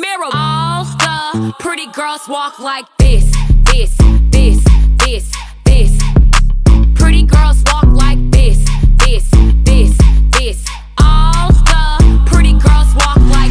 mirror. All the pretty girls walk like this, this, this, this.